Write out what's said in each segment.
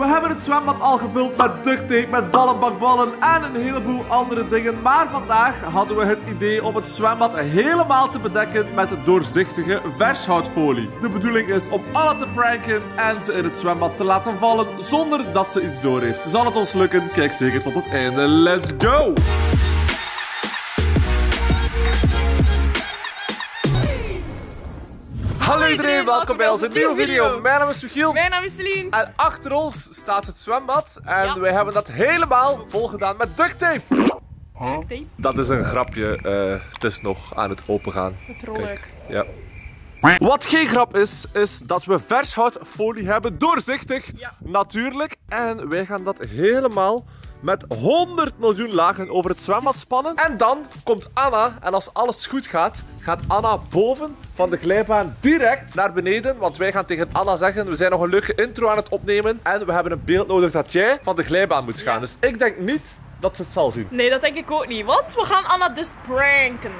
We hebben het zwembad al gevuld met duct tape, met ballenbakballen en een heleboel andere dingen. Maar vandaag hadden we het idee om het zwembad helemaal te bedekken met doorzichtige vershoutfolie. De bedoeling is om Anna te pranken en ze in het zwembad te laten vallen zonder dat ze iets door heeft. Zal het ons lukken? Kijk zeker tot het einde. Let's go! Hallo iedereen, welkom bij onze nieuwe video. Mijn naam is Michiel. Mijn naam is Celine. En achter ons staat het zwembad. En Ja. wij hebben dat helemaal volgedaan met duct tape. Tape. Dat is een grapje. eh, het is nog aan het opengaan. Het rolluik. Ja. Wat geen grap is, is dat we vershoutfolie hebben, doorzichtig, Ja. natuurlijk. En wij gaan dat helemaal met 100 miljoen lagen over het zwembad spannen. En dan komt Anna, en als alles goed gaat, gaat Anna boven van de glijbaan direct naar beneden. Want wij gaan tegen Anna zeggen, we zijn nog een leuke intro aan het opnemen. En we hebben een beeld nodig dat jij van de glijbaan moet gaan. Dus ik denk niet dat ze het zal zien. Nee, dat denk ik ook niet, want we gaan Anna dus pranken.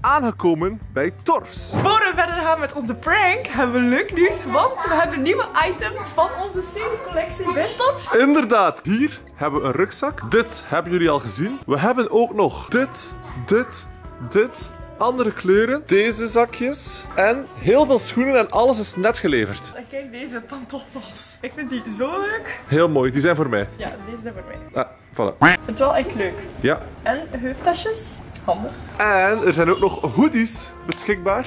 Aangekomen bij Tors. Voor we verder gaan met onze prank, hebben we leuk nieuws, want we hebben nieuwe items van onze serie-collectie bij Tops. Inderdaad, hier hebben we een rugzak. Dit hebben jullie al gezien. We hebben ook nog dit, dit, dit. Andere kleuren, deze zakjes en heel veel schoenen en alles is net geleverd. En kijk deze pantoffels. Ik vind die zo leuk. Heel mooi, die zijn voor mij. Ja, deze zijn voor mij. Ah, voilà. Ik vind het wel echt leuk. Ja. En heuptasjes. Handig. En er zijn ook nog hoodies beschikbaar.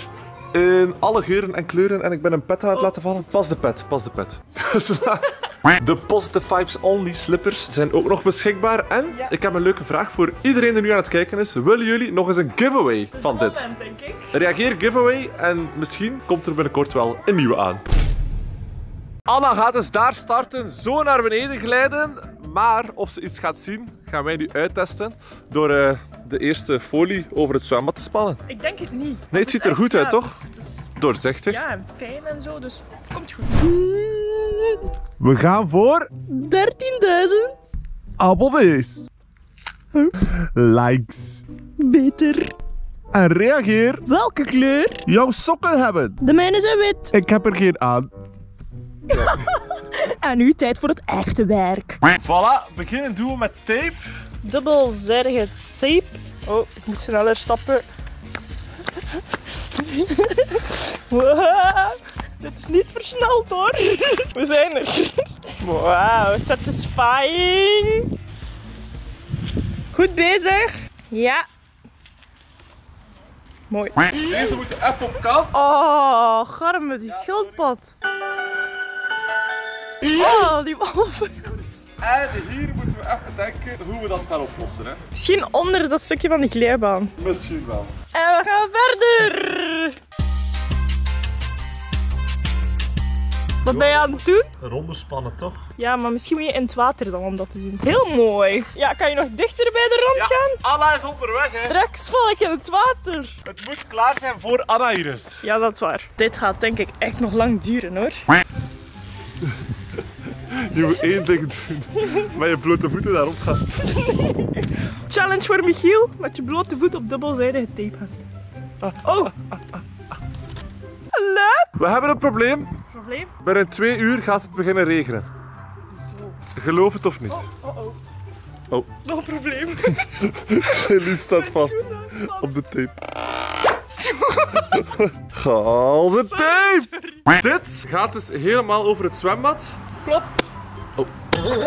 In alle geuren en kleuren. En ik ben een pet aan het laten vallen. Pas de pet, pas de pet. De Positive Vibes Only slippers zijn ook nog beschikbaar. En Ja. ik heb een leuke vraag voor iedereen die nu aan het kijken is. Willen jullie nog eens een giveaway van dit? Moment, denk ik. Reageer giveaway en misschien komt er binnenkort wel een nieuwe aan. Anna gaat dus daar starten, zo naar beneden glijden. Maar of ze iets gaat zien, gaan wij nu uittesten door eh, de eerste folie over het zwembad te spannen. Ik denk het niet. Nee, het ziet er goed uit, toch? Het is, het is- Doorzichtig. ja, en fijn en zo, dus komt goed. We gaan voor 13.000. abonnees. Likes. Beter. En reageer. Welke kleur? Jouw sokken hebben. De mijne zijn wit. Ik heb er geen aan. En nu tijd voor het echte werk. Voilà, beginnen doen we met tape. Dubbelzijdige tape. Oh, ik moet sneller stappen. Dit is niet versneld hoor. We zijn er. Wauw, satisfying. Goed bezig. Ja. Mooi. Deze moeten even op kant. Oh, garme, die schildpad. Oh, die walvis. En hier moeten we even denken hoe we dat gaan oplossen. Hè? Misschien onder dat stukje van die glijbaan. Misschien wel. En we gaan verder. Wat ben je aan het doen? Ronde spannen toch? Ja, maar misschien moet je in het water dan om dat te doen. Heel mooi. Ja, kan je nog dichter bij de rand gaan? Anna is onderweg hè. Straks val ik in het water. Het moet klaar zijn voor Anna Iris. Ja, dat is waar. Dit gaat denk ik echt nog lang duren hoor. Je moet één ding doen. Met je blote voeten daarop gaan. Challenge voor Michiel. Met je blote voet op dubbelzijdige tape gaan. Oh. Leuk. We hebben een probleem. Probleem? Binnen twee uur gaat het beginnen regenen. Geloof het of niet? Oh oh. Oh. Nog een probleem. Celine staat vast op de tape. Galse tape! Dit gaat dus helemaal over het zwembad. Klopt. Oh,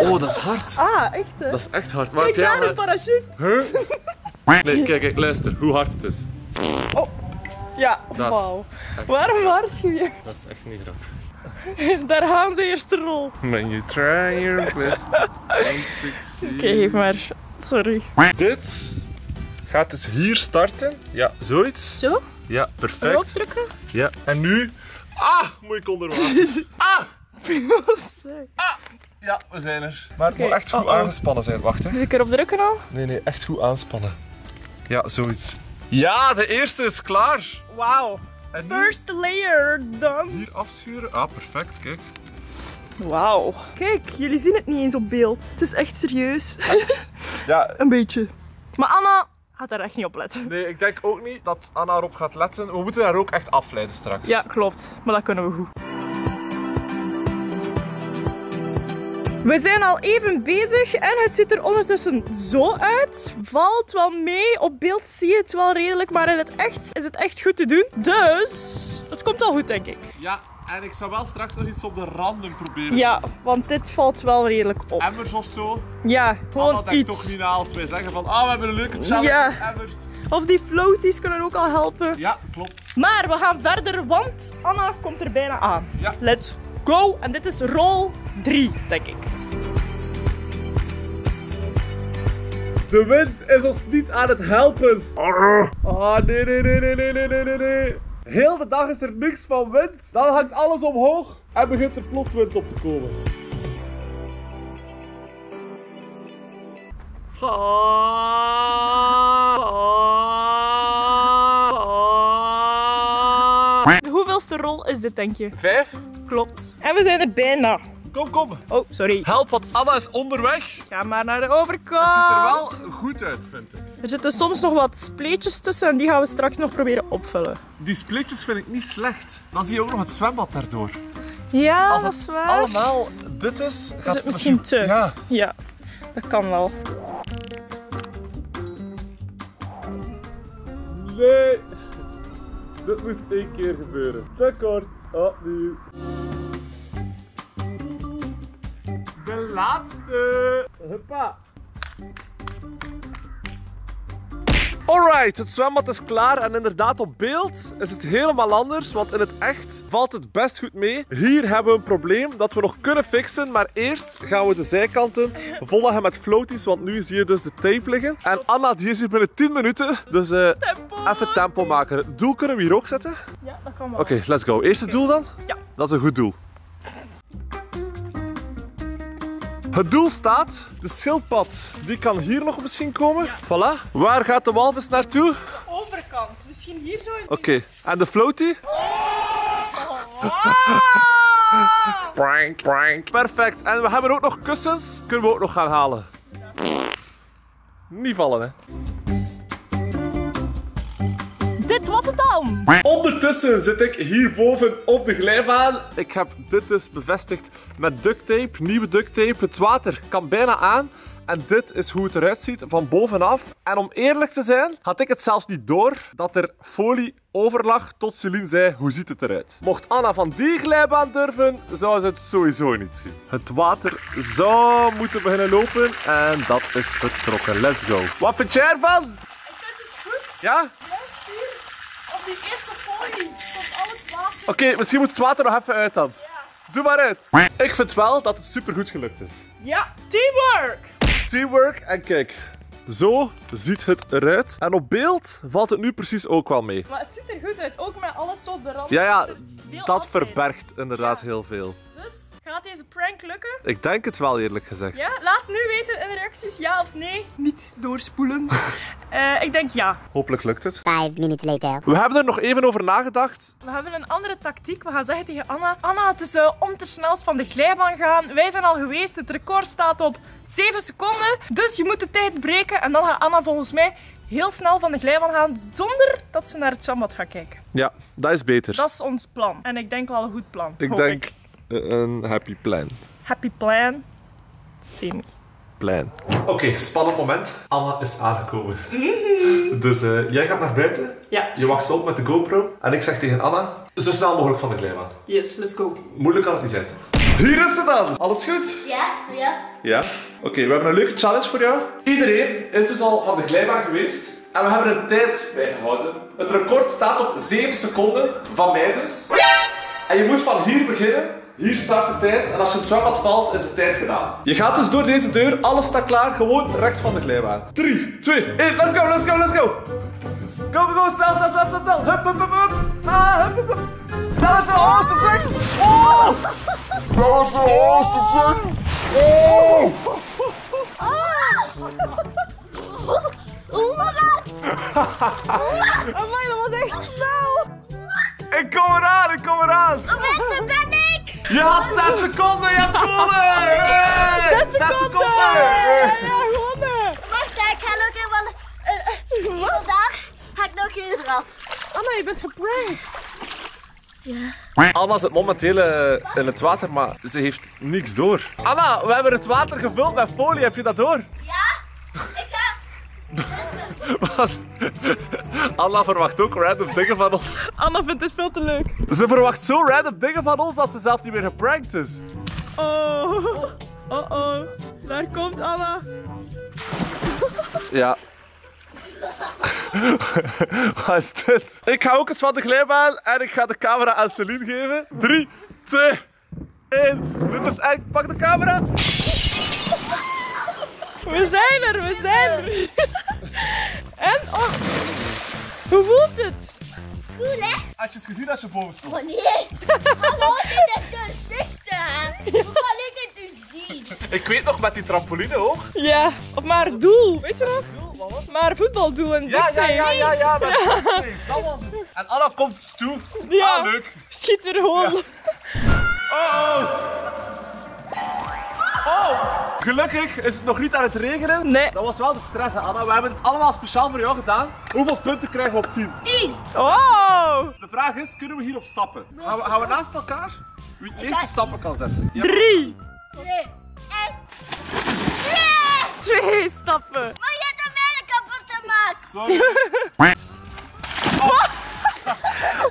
oh dat is hard. Ah, echt hè? Dat is echt hard. Maar ga maar- een parachute. Huh? Nee, kijk, kijk, luister hoe hard het is. Ja, wauw. Waarom waarschuw je? Dat is echt niet grappig. Daar gaan ze eerste rol. When you try your best, don't succeed. Oké, geef maar. Sorry. Dit gaat dus hier starten. Ja, zoiets. Zo? Ja, Erop perfect. drukken? Ja, en nu... Ah, moet ik onder water. Ah! Ja, we zijn er. Maar het moet echt goed oh, oh. aangespannen zijn. Wacht, hè. Moet ik erop drukken al? Nee, nee, echt goed aanspannen. Ja, zoiets. Ja, de eerste is klaar. Wauw. First layer done. hier afschuren. Ah, perfect, kijk. Wauw. Kijk, jullie zien het niet eens op beeld. Het is echt serieus. Ja, Een beetje. Maar Anna gaat daar echt niet op letten. nee, ik denk ook niet dat Anna erop gaat letten. We moeten haar ook echt afleiden straks. Ja, klopt. Maar dat kunnen we goed. We zijn al even bezig en het ziet er ondertussen zo uit. Valt wel mee. Op beeld zie je het wel redelijk, maar in het echt is het echt goed te doen. Dus het komt al goed, denk ik. Ja, en ik zou wel straks nog iets op de randen proberen. Ja, want dit valt wel redelijk op. Emmers of zo. Ja, Anna gewoon toch iets. niet na als wij zeggen van, ah, we hebben een leuke challenge Ja. emmers. Of die floaties kunnen ook al helpen. Ja, klopt. Maar we gaan verder, want Anna komt er bijna aan. Ja. Let's go! En dit is rol 3, denk ik. De wind is ons niet aan het helpen. Ah, nee, nee, nee, nee, nee, nee, nee, nee, nee. Heel de dag is er niks van wind. Dan hangt alles omhoog en begint er plots wind op te komen. De hoeveelste rol is dit, denk je? Vijf. Klopt. En we zijn er bijna. Kom, kom. Oh, sorry. Help, want Anna is onderweg. Ga maar naar de overkant. Het ziet er wel goed uit, vind ik. Er zitten soms nog wat spleetjes tussen en die gaan we straks nog proberen opvullen. Die splitjes vind ik niet slecht. Dan zie je ook nog het zwembad daardoor. Ja, Als dat is waar. allemaal dit is, gaat het misschien te? Ja. Ja, dat kan wel. Nee. Dit moest één keer gebeuren. Te kort. Opnieuw. De laatste. Huppa. Alright, het zwembad is klaar en inderdaad op beeld is het helemaal anders, want in het echt valt het best goed mee. Hier hebben we een probleem dat we nog kunnen fixen, maar eerst gaan we de zijkanten volleggen met floaties, want nu zie je dus de tape liggen. En Anna die is hier binnen 10 minuten, dus eh, even tempo maken. Het doel kunnen we hier ook zetten. Ja, dat kan wel. Oké, let's go. Eerste doel dan? Ja. Dat is een goed doel. Het doel staat, de schildpad, die kan hier nog misschien komen. Voilà. Waar gaat de walvis naartoe? Overkant. Misschien hier zo Oké, en de floaty? Prank, prank. Perfect. En we hebben ook nog kussens. Kunnen we ook nog gaan halen. Niet vallen, hè. Was het dan. Ondertussen zit ik hierboven op de glijbaan. Ik heb dit dus bevestigd met duct tape, nieuwe duct tape. Het water kan bijna aan. En dit is hoe het eruit ziet van bovenaf. En om eerlijk te zijn, had ik het zelfs niet door dat er folie over lag tot Celine zei, hoe ziet het eruit? Mocht Anna van die glijbaan durven, zou ze het sowieso niet zien. Het water zou moeten beginnen lopen en dat is vertrokken. Let's go. Wat vind jij ervan? Ik vind het goed. Ja? Die eerste folie. Komt al het water. Oké, misschien moet het water nog even uit dan. Doe maar uit. Ik vind wel dat het supergoed gelukt is. Ja, teamwork. Teamwork en kijk. Zo ziet het eruit. En op beeld valt het nu precies ook wel mee. Maar het ziet er goed uit. Ook met alles zo rand. Ja, ja, dat verbergt inderdaad Ja. heel veel. Dus, gaat deze prank lukken? Ik denk het wel eerlijk gezegd. Ja, laat nu weten reacties ja of nee. Niet doorspoelen. Eh, ik denk ja. Hopelijk lukt het. Five minutes later. We hebben er nog even over nagedacht. We hebben een andere tactiek. We gaan zeggen tegen Anna: Anna, het is eh, om te snelst van de glijbaan gaan. Wij zijn al geweest. Het record staat op 7 seconden. Dus je moet de tijd breken. En dan gaat Anna volgens mij heel snel van de glijbaan gaan zonder dat ze naar het zwembad gaat kijken. Ja, dat is beter. Dat is ons plan. En ik denk wel een goed plan. ik hoop denk een happy plan. Happy plan. Semi. Plan. Oké, spannend moment. Anna is aangekomen. Dus eh, jij gaat naar buiten. Ja. Je wacht op met de GoPro. En ik zeg tegen Anna, zo snel mogelijk van de glijbaan. Yes, let's go. Moeilijk kan het niet zijn, toch? Hier is ze dan! Alles goed? Ja, ja. Ja. Oké, we hebben een leuke challenge voor jou. Iedereen is dus al van de glijbaan geweest. En we hebben een tijd bijgehouden. Het record staat op 7 seconden, van mij dus. En je moet van hier beginnen. Hier start de tijd. En als je het zwembad valt, is de tijd gedaan. Je gaat dus door deze deur. Alles staat klaar. Gewoon recht van de glijbaan. 3, 2, 1. Let's go, let's go, let's go. Go, go, go. Snel, snel, snel, snel, snel. Hup, hup, hup, hup. Ah, hup, hup, hup. Sneller, snel. Oh, ze is weg. Oh. Sneller, snel. Oh, ze is weg. Oh. Amai, dat was echt snel. Ik kom eraan, ik kom eraan. Ik? Je had 6 seconden, je hebt gewonnen! Hey! 6 seconden! Ja, gewonnen. Wacht, ik ga nog even wel... Uh, vandaag ga ik nog even eraf. Anna, je bent geprankt. Ja. Anna zit momenteel eh, in het water, maar ze heeft niks door. Anna, we hebben het water gevuld met folie. Heb je dat door? Ja? Ik Anna verwacht ook random dingen van ons. Anna vindt het veel te leuk. Ze verwacht zo random dingen van ons dat ze zelf niet meer geprankt is. Oh. Oh oh. Daar komt Anna. Ja. Wat is dit? Ik ga ook eens van de glijbaan en ik ga de camera aan Celine geven. 3, 2, 1. Dit is echt. Pak de camera. We zijn er, we zijn er. En, oh. Hoe voelt het? Cool, hè? Had je het gezien als je boven stond? Oh nee. Hallo, dit is gezichten. Hoe kan ik het nu zien? Ik weet nog met die trampoline ook. Ja, op maar doel. Weet je wat? Wat was het? Maar voetbaldoel en Ja, ja, ja, ja, ja. met- Ja. Nee, Dat was het. En Anna komt toe. Ja. Ah, leuk. Schiet er gewoon. Oh, oh. Oh, gelukkig is het nog niet aan het regenen. Nee. Dat was wel de stress, hè, Anna. We hebben het allemaal speciaal voor jou gedaan. Hoeveel punten krijgen we op 10? 10. Oh. De vraag is, kunnen we hierop stappen? Gaan we, gaan we naast elkaar? Wie het eerste stappen kan zetten. Ja. Drie. 2. En... Nee! Twee stappen. Maar je hebt de mijne kapot gemaakt. Sorry.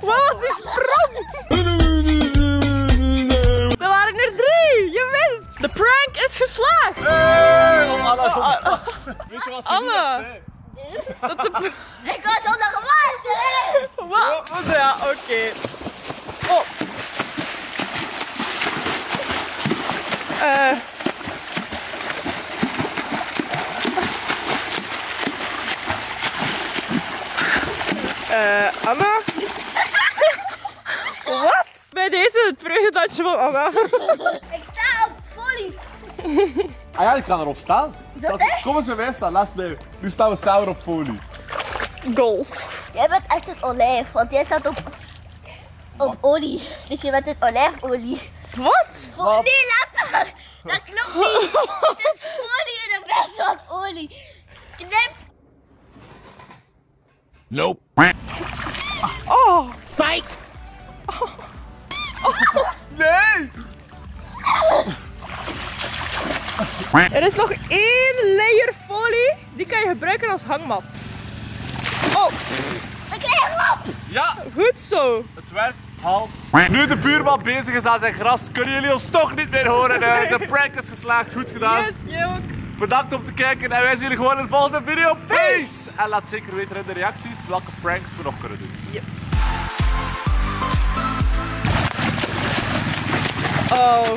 Wat was die sprong? De prank is geslaagd. Hey, want Anna op- Weet je wat ze zei? Dat de... Ik was onder water. Wat? Ja, oké. Oh. Eh. Eh, Anna? Wat? Bij deze het vreugdedansje van Anna. Ik sta op folie. Ah ja, ik kan erop staan. dat echt? Kom eens bij mij staan, laat mij. Nu staan we samen op folie. Goals. Jij bent echt een olijf, want jij staat op, op olie. Dus je bent een olijfolie. Wat? Fo- nee, laat maar. Dat klopt niet. Het is folie in de plaats van olie. Knip. Nope. Oh. Nee! Er is nog één layer folie. Die kan je gebruiken als hangmat. Oh, Ik krijg op. Ja, goed zo. het werkt. Half. Nu de buurman bezig is aan zijn gras, kunnen jullie ons toch niet meer horen. De, de prank is geslaagd, goed gedaan. Yes. Bedankt om te kijken en wij zien jullie gewoon in de volgende video. Peace! En laat zeker weten in de reacties welke pranks we nog kunnen doen. Yes. Oh.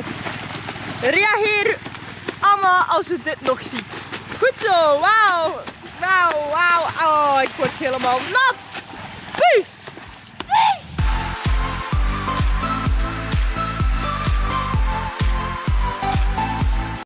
Reageer, Anna, als je dit nog ziet. Goed zo, wauw. Wauw, wauw. Oh, ik word helemaal nat. Peace.